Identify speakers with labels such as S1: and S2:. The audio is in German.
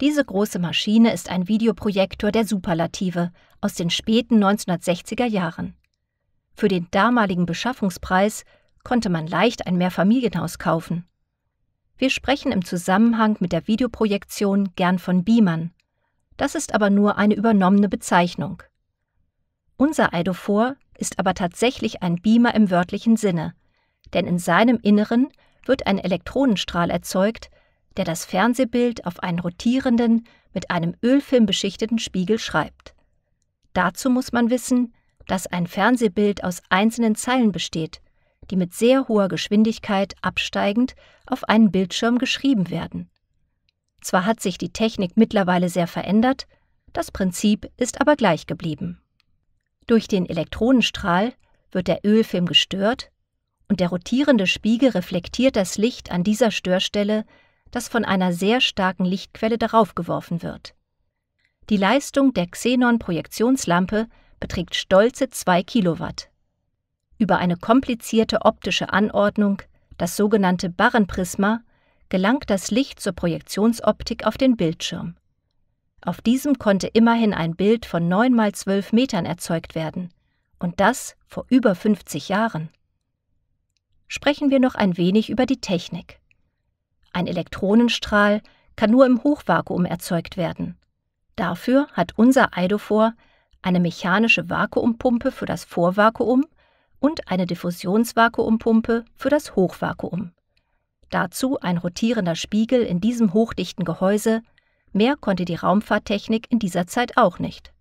S1: Diese große Maschine ist ein Videoprojektor der Superlative aus den späten 1960er Jahren. Für den damaligen Beschaffungspreis konnte man leicht ein Mehrfamilienhaus kaufen. Wir sprechen im Zusammenhang mit der Videoprojektion gern von Beamern. Das ist aber nur eine übernommene Bezeichnung. Unser Eidophor ist aber tatsächlich ein Beamer im wörtlichen Sinne, denn in seinem Inneren wird ein Elektronenstrahl erzeugt, der das Fernsehbild auf einen rotierenden, mit einem Ölfilm beschichteten Spiegel schreibt. Dazu muss man wissen, dass ein Fernsehbild aus einzelnen Zeilen besteht, die mit sehr hoher Geschwindigkeit absteigend auf einen Bildschirm geschrieben werden. Zwar hat sich die Technik mittlerweile sehr verändert, das Prinzip ist aber gleich geblieben. Durch den Elektronenstrahl wird der Ölfilm gestört und der rotierende Spiegel reflektiert das Licht an dieser Störstelle, das von einer sehr starken Lichtquelle darauf geworfen wird. Die Leistung der Xenon-Projektionslampe beträgt stolze 2 Kilowatt. Über eine komplizierte optische Anordnung, das sogenannte Barrenprisma, gelangt das Licht zur Projektionsoptik auf den Bildschirm. Auf diesem konnte immerhin ein Bild von 9 mal 12 Metern erzeugt werden, und das vor über 50 Jahren. Sprechen wir noch ein wenig über die Technik. Ein Elektronenstrahl kann nur im Hochvakuum erzeugt werden. Dafür hat unser Eidophor eine mechanische Vakuumpumpe für das Vorvakuum und eine Diffusionsvakuumpumpe für das Hochvakuum. Dazu ein rotierender Spiegel in diesem hochdichten Gehäuse, mehr konnte die Raumfahrttechnik in dieser Zeit auch nicht.